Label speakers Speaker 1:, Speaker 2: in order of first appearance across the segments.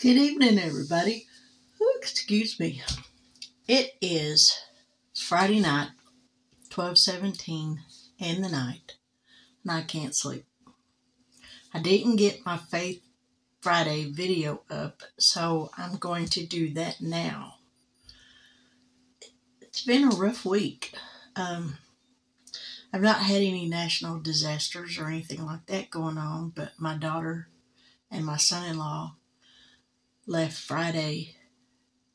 Speaker 1: Good evening, everybody. excuse me. It is Friday night, 1217 in the night, and I can't sleep. I didn't get my Faith Friday video up, so I'm going to do that now. It's been a rough week. Um, I've not had any national disasters or anything like that going on, but my daughter and my son-in-law left Friday.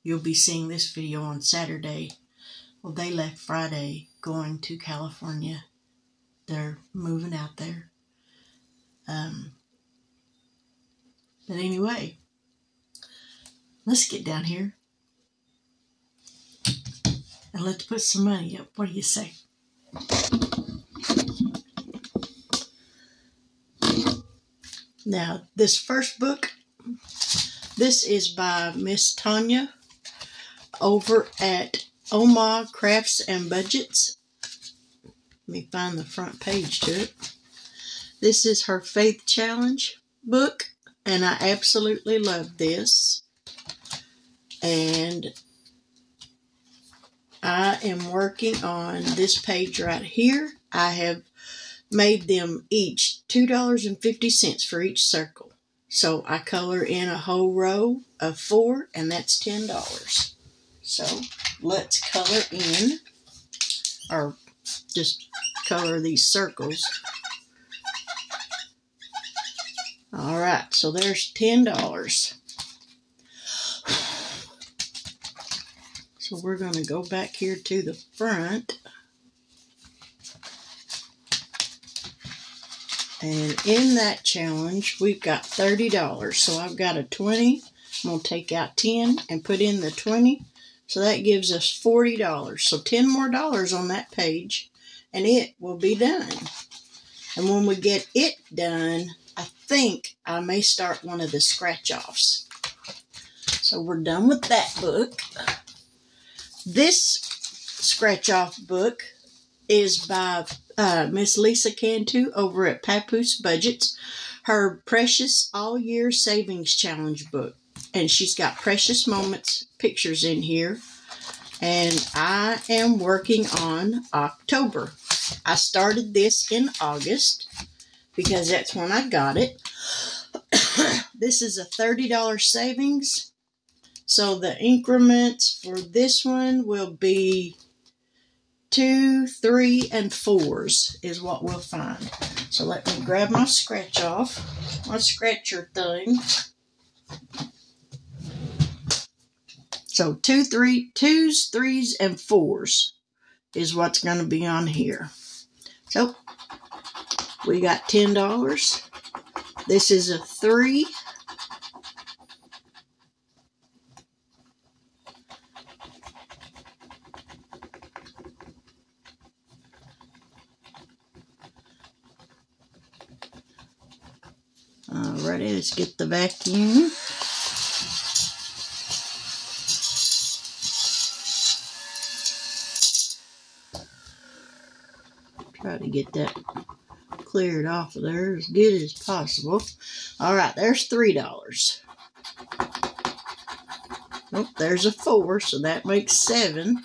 Speaker 1: You'll be seeing this video on Saturday. Well, they left Friday going to California. They're moving out there. Um, but anyway, let's get down here and let's put some money up. What do you say? Now, this first book this is by Miss Tanya over at Oma Crafts and Budgets. Let me find the front page to it. This is her Faith Challenge book, and I absolutely love this. And I am working on this page right here. I have made them each $2.50 for each circle. So I color in a whole row of four, and that's $10. So let's color in, or just color these circles. All right, so there's $10. So we're going to go back here to the front. And in that challenge, we've got $30. So I've got a 20. I'm going to take out 10 and put in the 20. So that gives us $40. So 10 more dollars on that page and it will be done. And when we get it done, I think I may start one of the scratch-offs. So we're done with that book. This scratch-off book is by uh, Miss Lisa Cantu over at Papoose Budgets, her Precious All Year Savings Challenge book. And she's got precious moments pictures in here. And I am working on October. I started this in August because that's when I got it. this is a $30 savings. So the increments for this one will be two, three, and fours is what we'll find. So let me grab my scratch off, my scratcher thing. So two, three, twos, threes, and fours is what's going to be on here. So we got $10. This is a three. Let's get the vacuum. Try to get that cleared off of there as good as possible. All right, there's $3. Nope, there's a 4, so that makes 7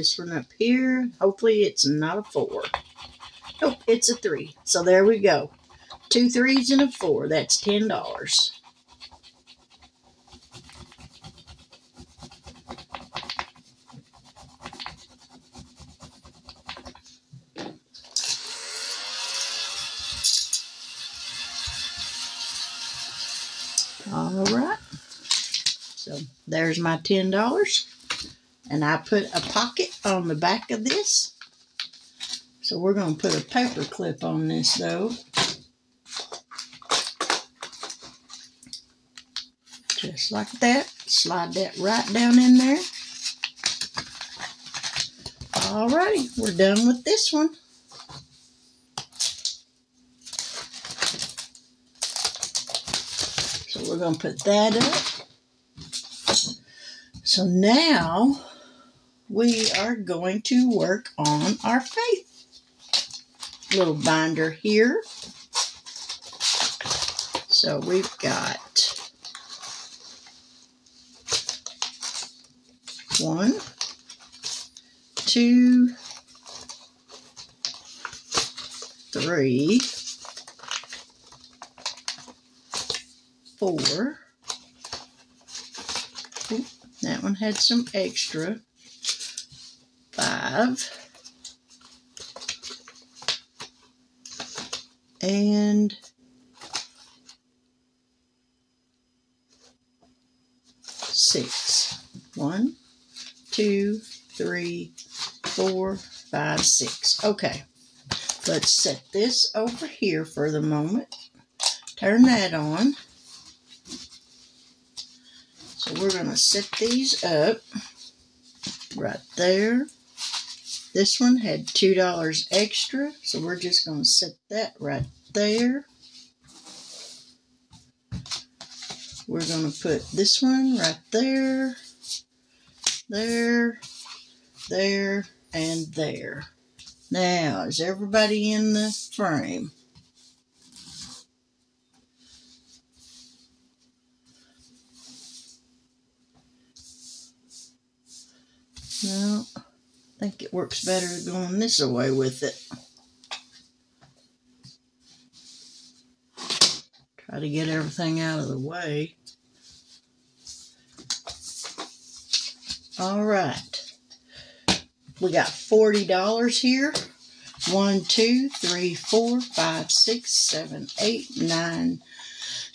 Speaker 1: this one up here. Hopefully it's not a four. Nope, it's a three. So there we go. Two threes and a four. That's $10. All right. So there's my $10. And I put a pocket on the back of this. So we're going to put a paper clip on this though. Just like that. Slide that right down in there. Alrighty, we're done with this one. So we're going to put that up. So now we are going to work on our faith little binder here. So we've got one, two, three, four. that one had some extra. And six. One, two, three, four, five, six. Okay. Let's set this over here for the moment. Turn that on. So we're going to set these up right there. This one had $2 extra, so we're just going to set that right there. We're going to put this one right there, there, there, and there. Now, is everybody in the frame? No think it works better going this way with it. Try to get everything out of the way. All right. We got $40 here. One, two, three, four, five, six, seven, eight, nine.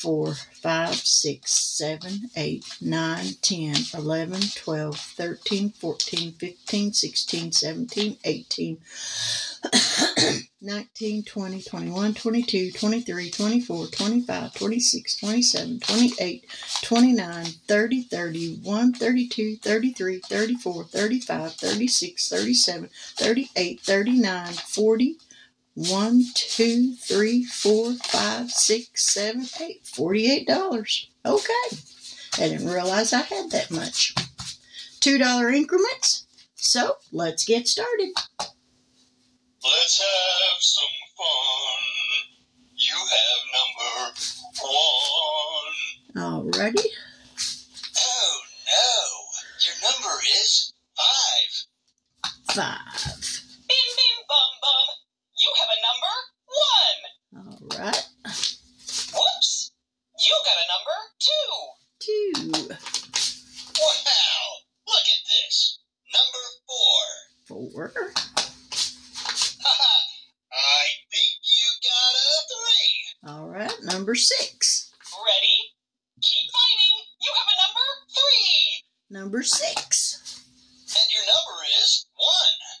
Speaker 1: four, five, six, seven, eight, nine, ten, eleven, twelve, thirteen, fourteen, fifteen, sixteen, seventeen, eighteen, nineteen, twenty, twenty-one, twenty-two, twenty-three, twenty-four, twenty-five, twenty-six, twenty-seven, twenty-eight, twenty-nine, thirty, thirty-one, thirty-two, thirty-three, thirty-four, thirty-five, thirty-six, thirty-seven, thirty-eight, thirty-nine, forty. 40 one, two, three, four, five, six, seven, eight, forty-eight dollars. Okay. I didn't realize I had that much. Two dollar increments. So let's get started. Let's have some fun. You have number one. Alrighty. Oh no. Your number is five. Five. number six. Ready? Keep fighting. You have a number three. Number six. And your number is one.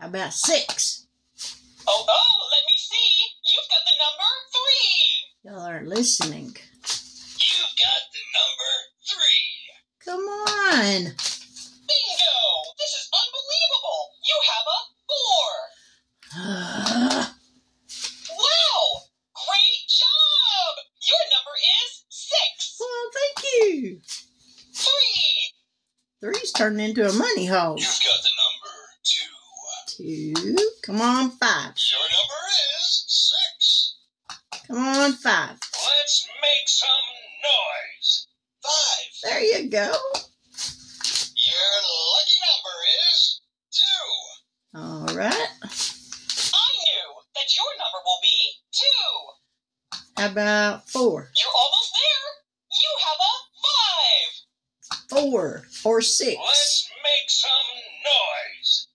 Speaker 1: How about six? Oh, oh, let me see. You've got the number three. Y'all are aren't listening. You've got the number three. Come on. turning into a money hole. You've got the number two. Two. Come on, five. Your number is six. Come on, five. Let's make some noise. Five. There you go. Your lucky number is two. All right. I knew that your number will be two. How about four? You're almost there. You have a five. Four or 6? Let's make some noise.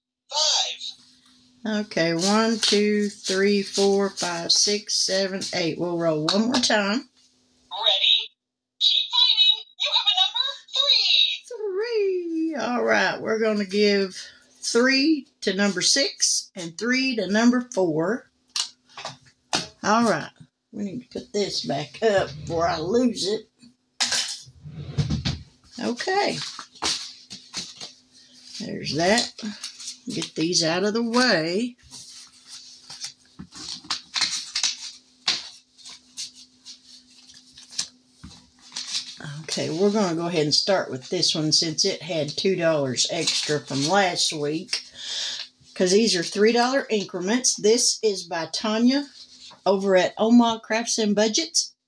Speaker 1: 5. Okay, one, two, three, four, five, six, seven, eight. We'll roll one more time. Ready? Keep fighting. You have a number 3. 3. All right, we're going to give 3 to number 6 and 3 to number 4. All right. We need to put this back up before I lose it. Okay. There's that. Get these out of the way. Okay, we're going to go ahead and start with this one since it had $2 extra from last week. Because these are $3 increments. This is by Tanya over at Omaha Crafts and Budgets.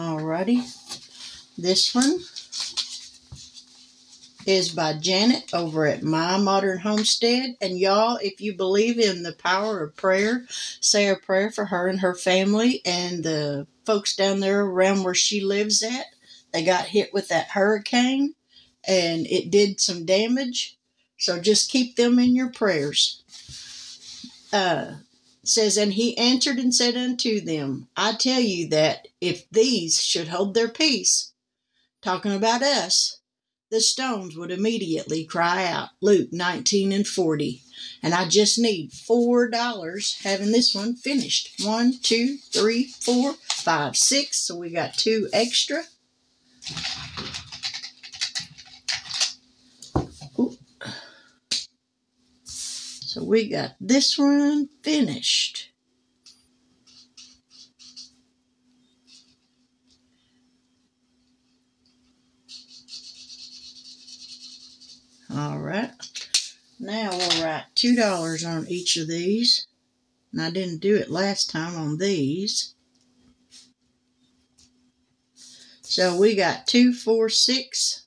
Speaker 1: Alrighty. This one is by Janet over at My Modern Homestead. And y'all, if you believe in the power of prayer, say a prayer for her and her family and the folks down there around where she lives at. They got hit with that hurricane and it did some damage. So just keep them in your prayers. Uh, says, And he answered and said unto them, I tell you that if these should hold their peace, talking about us, the stones would immediately cry out. Luke 19 and 40. And I just need $4 having this one finished. One, two, three, four, five, six. So we got two extra. So we got this one finished. All right. Now we'll write $2 on each of these. And I didn't do it last time on these. So we got two, four, six,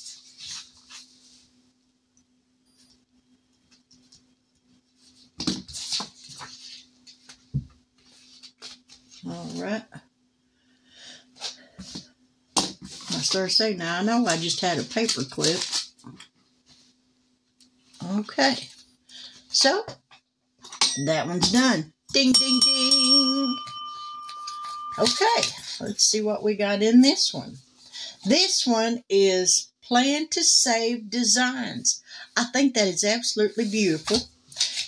Speaker 1: right? I start saying, now I know I just had a paper clip. Okay. So, that one's done. Ding, ding, ding. Okay, let's see what we got in this one. This one is Plan to Save Designs. I think that is absolutely beautiful.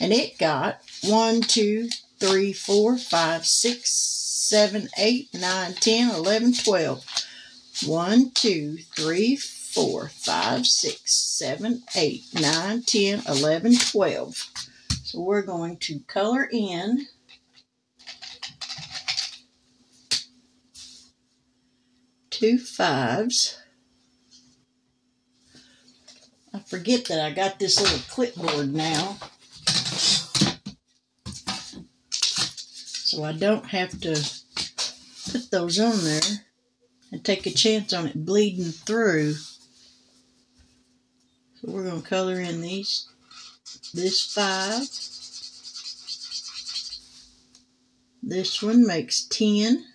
Speaker 1: And it got one, two, three, four, five, six, 7, 8, 9, 10, 11, 12. 1, 2, 3, 4, 5, 6, 7, 8, 9, 10, 11, 12. So we're going to color in two fives. I forget that I got this little clipboard now. So I don't have to put those on there and take a chance on it bleeding through. So we're going to color in these, this five. This one makes 10.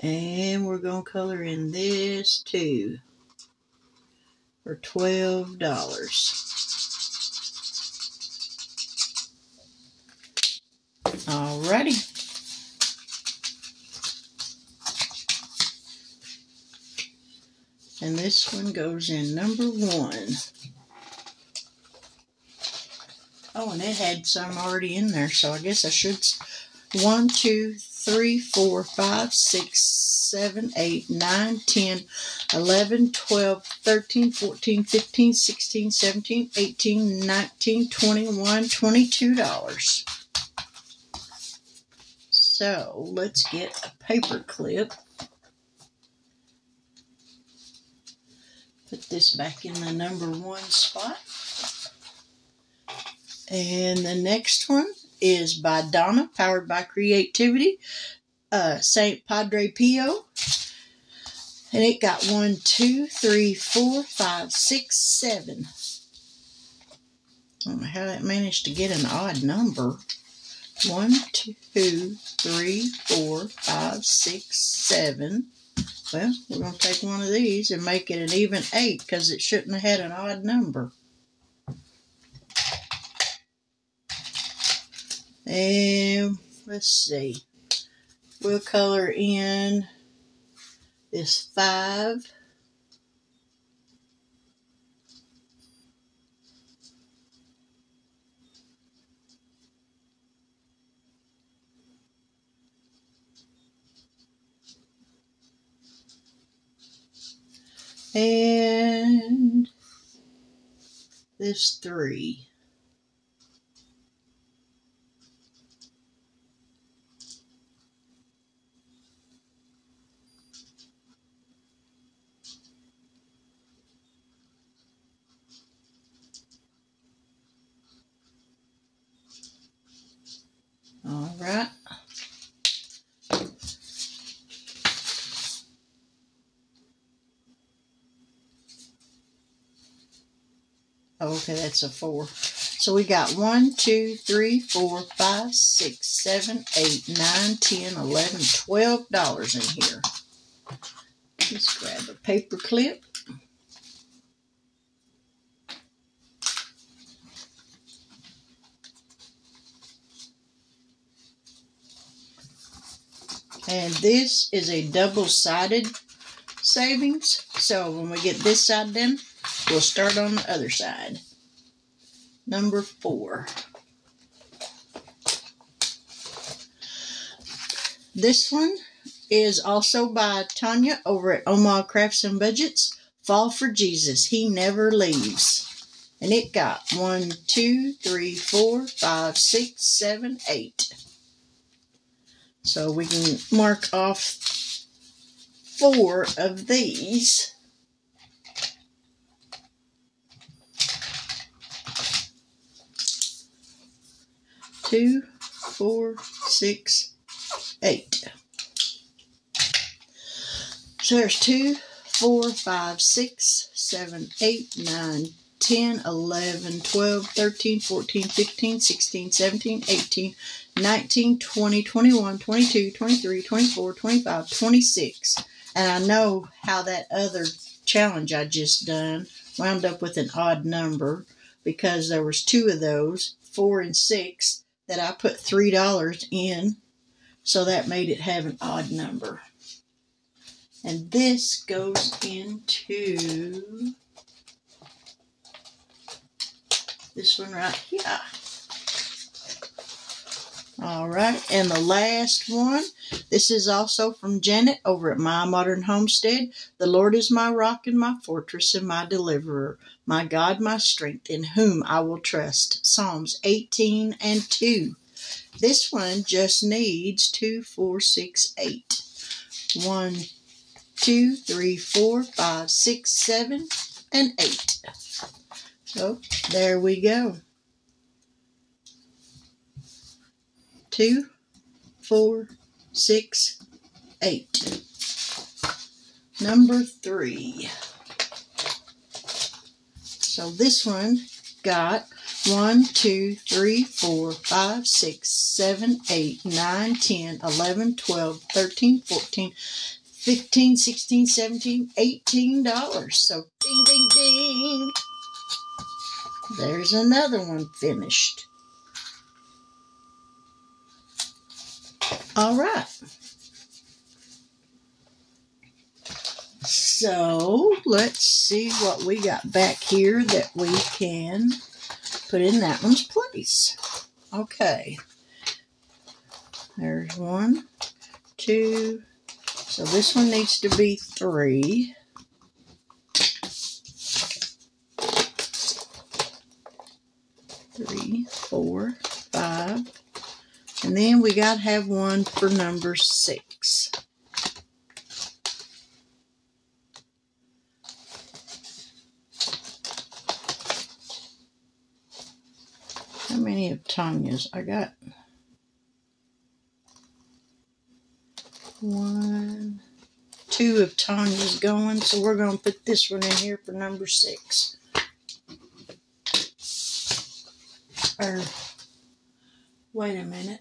Speaker 1: And we're going to color in this too for $12. Alrighty. And this one goes in number one. Oh, and it had some already in there, so I guess I should. One, two, three, four, five, six, seven, eight, nine, ten, eleven, twelve, thirteen, fourteen, fifteen, sixteen, seventeen, eighteen, nineteen, twenty-one, twenty-two dollars. So let's get a paper clip. Put this back in the number one spot. And the next one is by Donna, powered by creativity, uh, St. Padre Pio. And it got one, two, three, four, five, six, seven. I don't know how that managed to get an odd number one, two, three, four, five, six, seven. Well, we're going to take one of these and make it an even eight because it shouldn't have had an odd number. And let's see. We'll color in this five. and there's three. sets of four. So we got 1, 2, 3, 4, 5, 6, 7, 8, 9, 10, 11, 12 dollars in here. Let's grab a paper clip. And this is a double-sided savings. So when we get this side done, we'll start on the other side number four. This one is also by Tanya over at Omaha Crafts and Budgets. Fall for Jesus. He never leaves. And it got one, two, three, four, five, six, seven, eight. So we can mark off four of these. two, four, six, eight. So there's two, four, five, six, seven, eight, nine, 10, 11, 12, 13, 14, 15, 16, 17, 18, 19, 20, 21, 22, 23, 24, 25, 26. And I know how that other challenge I just done wound up with an odd number because there was two of those, four and six, that I put $3 in, so that made it have an odd number. And this goes into this one right here. All right, and the last one, this is also from Janet over at My Modern Homestead. The Lord is my rock and my fortress and my deliverer, my God, my strength, in whom I will trust. Psalms 18 and 2. This one just needs 6, 7, and 8. So oh, there we go. two, four, six, eight. Number three. So this one got one, two, three, four, five, six, seven, eight, nine, ten, eleven, twelve, thirteen, fourteen, fifteen, sixteen, seventeen, eighteen dollars. So ding, ding, ding. There's another one finished. All right. So let's see what we got back here that we can put in that one's place. Okay. There's one, two. So this one needs to be three. Three, four, and then we got to have one for number six. How many of Tanya's I got? One, two of Tanya's going, so we're going to put this one in here for number six. Or, wait a minute.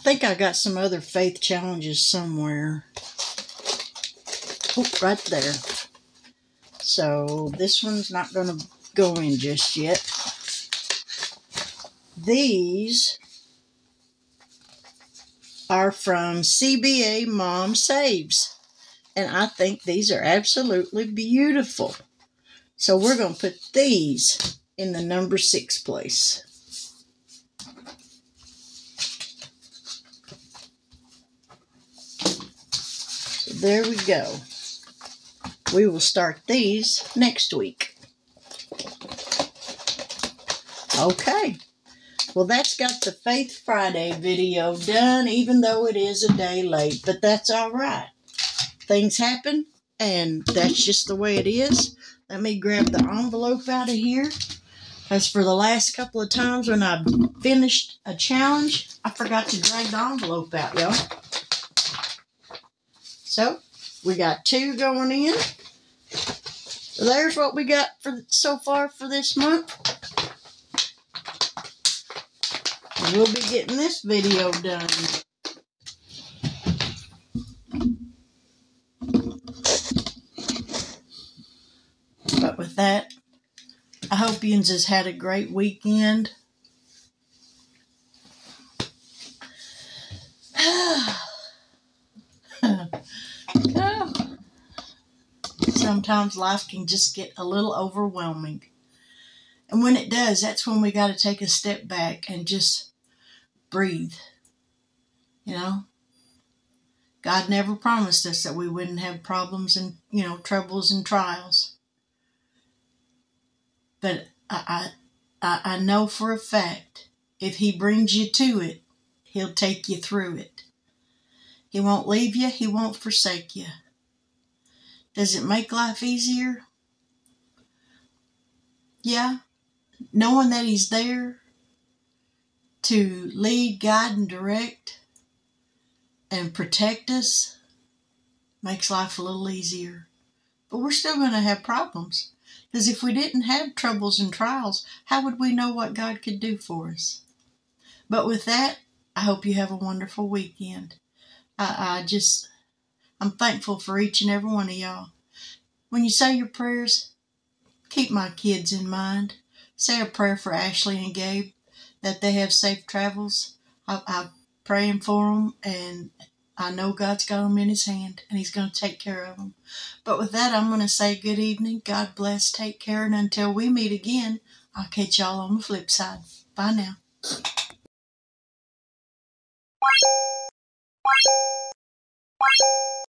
Speaker 1: I think I got some other faith challenges somewhere. Oh, right there. So this one's not going to go in just yet. These are from CBA Mom Saves. And I think these are absolutely beautiful. So we're going to put these in the number six place. there we go. We will start these next week. Okay. Well, that's got the Faith Friday video done, even though it is a day late, but that's all right. Things happen, and that's just the way it is. Let me grab the envelope out of here. As for the last couple of times when I finished a challenge, I forgot to drag the envelope out, y'all. So we got two going in. there's what we got for so far for this month. We'll be getting this video done. But with that, I hope you has had a great weekend. Sometimes life can just get a little overwhelming. And when it does, that's when we got to take a step back and just breathe. You know, God never promised us that we wouldn't have problems and, you know, troubles and trials. But I, I, I know for a fact if He brings you to it, He'll take you through it. He won't leave you, He won't forsake you. Does it make life easier? Yeah, knowing that He's there to lead, guide, and direct and protect us makes life a little easier. But we're still going to have problems. Because if we didn't have troubles and trials, how would we know what God could do for us? But with that, I hope you have a wonderful weekend. I, I just, I'm thankful for each and every one of y'all. When you say your prayers, keep my kids in mind. Say a prayer for Ashley and Gabe that they have safe travels. I, I'm praying for them, and I know God's got them in His hand, and He's going to take care of them. But with that, I'm going to say good evening. God bless, take care, and until we meet again, I'll catch y'all on the flip side. Bye now. ピッ